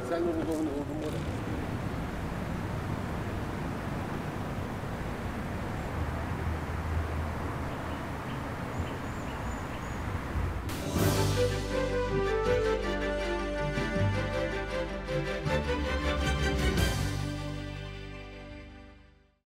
Спеціально вибованого моря.